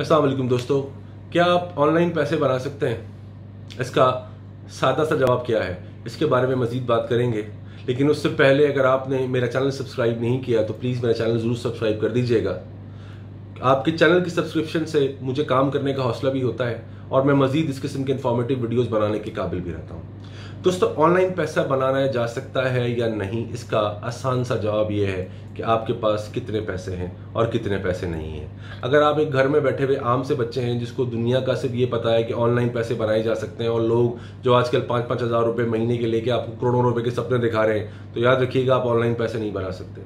असलम दोस्तों, क्या आप ऑनलाइन पैसे बना सकते हैं? इसका सादा सा जवाब क्या है? इसके बारे में मजीद बात करेंगे। लेकिन उससे पहले अगर आपने मेरा चैनल सब्सक्राइब नहीं किया तो प्लीज़ मेरा चैनल ज़रूर सब्सक्राइब कर दीजिएगा। आपके चैनल की सब्सक्रिप्शन से मुझे काम करने का हौसला भी होता है और मैं मजीद इस किस्म के इन्फॉर्मेटिव वीडियोज़ बनाने के काबिल भी रहता हूँ। दोस्तों, ऑनलाइन पैसा बनाना जा सकता है या नहीं, इसका आसान सा जवाब यह है कि आपके पास कितने पैसे हैं और कितने पैसे नहीं हैं। अगर आप एक घर में बैठे हुए आम से बच्चे हैं, जिसको दुनिया का सिर्फ़ ये पता है कि ऑनलाइन पैसे बनाए जा सकते हैं और लोग जो आजकल पाँच पाँच हज़ार रुपये महीने के लेके आपको करोड़ों रुपए के सपने दिखा रहे हैं तो याद रखिएगा, आप ऑनलाइन पैसे नहीं बना सकते।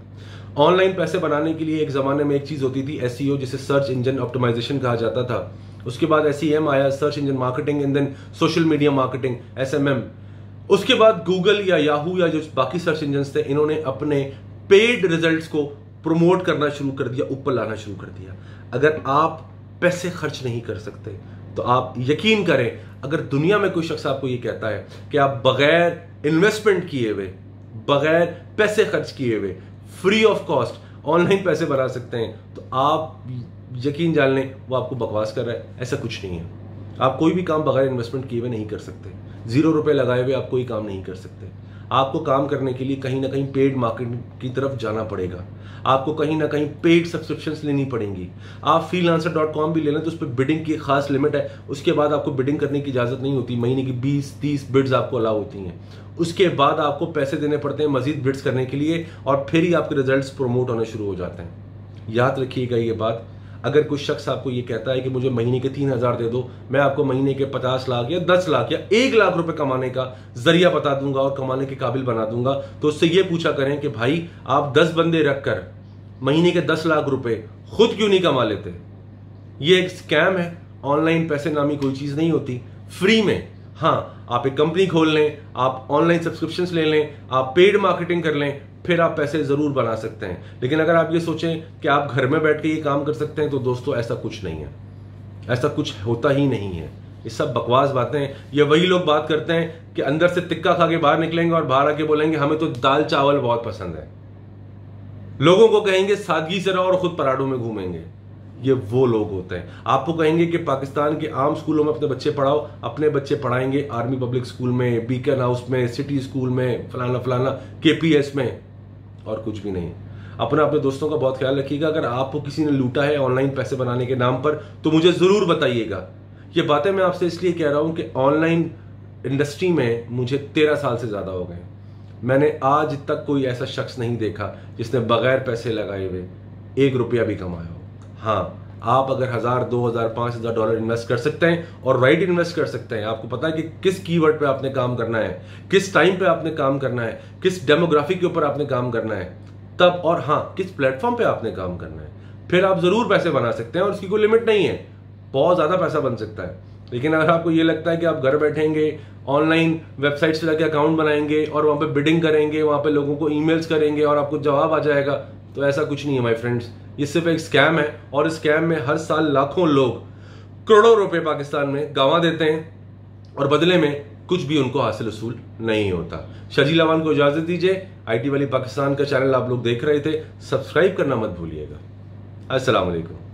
ऑनलाइन पैसे बनाने के लिए एक ज़माने में एक चीज़ होती थी एस e जिसे सर्च इंजन ऑप्टिमाइजेशन कहा जाता था। उसके बाद एस e आया, search engine marketing and then social media marketing SMM उसके बाद गूगल या याहू या जो बाकी सर्च इंजन थे, इन्होंने अपने पेड रिजल्ट्स को प्रमोट करना शुरू कर दिया, ऊपर लाना शुरू कर दिया। अगर आप पैसे खर्च नहीं कर सकते तो आप यकीन करें, अगर दुनिया में कोई शख्स आपको ये कहता है कि आप बगैर इन्वेस्टमेंट किए हुए, बगैर पैसे खर्च किए हुए फ्री ऑफ़ कॉस्ट ऑनलाइन पैसे बना सकते हैं तो आप यकीन जान लें, वो आपको बकवास कर रहा है, ऐसा कुछ नहीं है। आप कोई भी काम बगैर इन्वेस्टमेंट किए हुए नहीं कर सकते। ज़ीरो रुपए लगाए हुए आप कोई काम नहीं कर सकते। आपको काम करने के लिए कहीं ना कहीं पेड मार्केट की तरफ़ जाना पड़ेगा। आपको कहीं ना कहीं पेड सब्सक्रिप्शन लेनी पड़ेंगी। आप फ्री लांसर डॉट कॉम भी ले लें तो उस पर बिडिंग की खास लिमिट है। उसके बाद आपको बिडिंग करने की इजाज़त नहीं होती। महीने की बीस, तीस बिड्स आपको अलाउ होती हैं। उसके बाद आपको पैसे देने पड़ते हैं मजीद बिड्स करने के लिए और फिर ही आपके रिज़ल्ट प्रमोट होने शुरू हो जाते हैं। याद रखिएगा ये बात। अगर कुछ शख्स आपको ये कहता है कि मुझे महीने के तीन हज़ार दे दो, मैं आपको महीने के पचास लाख या दस लाख या एक लाख रुपए कमाने का ज़रिया बता दूँगा और कमाने के काबिल बना दूँगा तो उससे ये पूछा करें कि भाई, आप दस बंदे रखकर महीने के दस लाख रुपए खुद क्यों नहीं कमा लेते? ये एक स्कैम है। ऑनलाइन पैसे नामी कोई चीज़ नहीं होती। फ्री में। हाँ आप एक कंपनी खोल लें, आप ऑनलाइन सब्सक्रिप्शन ले लें, आप पेड मार्केटिंग कर लें फिर आप पैसे ज़रूर बना सकते हैं। लेकिन अगर आप ये सोचें कि आप घर में बैठ के ये काम कर सकते हैं तो दोस्तों, ऐसा कुछ नहीं है। ऐसा कुछ होता ही नहीं है। ये सब बकवास बातें ये वही लोग बात करते हैं कि अंदर से तिक्का खा के बाहर निकलेंगे और बाहर आके बोलेंगे, हमें तो दाल चावल बहुत पसंद है। लोगों को कहेंगे, सादगी से रहो और खुद पराडों में घूमेंगे। ये वो लोग होते हैं। आपको कहेंगे कि पाकिस्तान के आम स्कूलों में अपने बच्चे पढ़ाओ, अपने बच्चे पढ़ाएँगे। आर्मी पब्लिक स्कूल में, बीकन हाउस में, सिटी स्कूल में, फलाना फलाना, केपीएस में। और कुछ भी नहीं। अपना अपने दोस्तों का बहुत ख्याल रखिएगा, अगर आपको किसी ने लूटा है ऑनलाइन पैसे बनाने के नाम पर तो मुझे ज़रूर बताइएगा। ये बातें मैं आपसे इसलिए कह रहा हूँ कि ऑनलाइन इंडस्ट्री में मुझे तेरह साल से ज़्यादा हो गए। मैंने आज तक कोई ऐसा शख्स नहीं देखा जिसने बगैर पैसे लगाए हुए एक रुपया भी कमाया हो। हाँ आप अगर हज़ार, दो हज़ार, पाँच हज़ार डॉलर इन्वेस्ट कर सकते हैं और राइट इन्वेस्ट कर सकते हैं। आपको पता है कि किस कीवर्ड पे आपने काम करना है, किस टाइम पे आपने काम करना है, किस डेमोग्राफिक के ऊपर आपने काम करना है, तब और हाँ किस प्लेटफॉर्म पे आपने काम करना है। फिर आप ज़रूर पैसे बना सकते हैं और उसकी कोई लिमिट नहीं है। बहुत ज़्यादा पैसा बन सकता है। लेकिन अगर आपको ये लगता है कि आप घर बैठेंगे, ऑनलाइन वेबसाइट से जाके अकाउंट बनाएँगे और वहाँ पे बिडिंग करेंगे, वहाँ पे लोगों को ईमेल्स करेंगे और आपको जवाब आ जाएगा तो ऐसा कुछ नहीं है माई फ्रेंड्स ये सिर्फ़ एक स्कैम है और इस स्कैम में हर साल लाखों लोग करोड़ों रुपए पाकिस्तान में गंवा देते हैं और बदले में कुछ भी उनको हासिल वसूल नहीं होता। शजी लवान को इजाज़त दीजिए। आईटी वाली पाकिस्तान का चैनल आप लोग देख रहे थे। सब्सक्राइब करना मत भूलिएगा। अस्सलाम वालेकुम